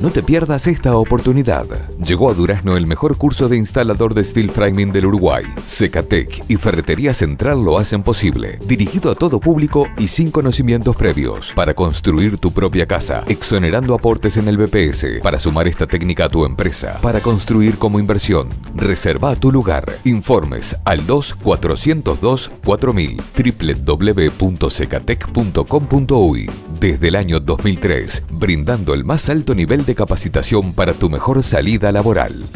No te pierdas esta oportunidad. Llegó a Durazno el mejor curso de instalador de steel framing del Uruguay. Secatec y Ferretería Central lo hacen posible. Dirigido a todo público y sin conocimientos previos. Para construir tu propia casa, exonerando aportes en el BPS. Para sumar esta técnica a tu empresa. Para construir como inversión. Reserva tu lugar. Informes al 2402 4000 www.secatec.com.uy Desde el año 2003, brindando el más alto nivel de capacitación para tu mejor salida laboral.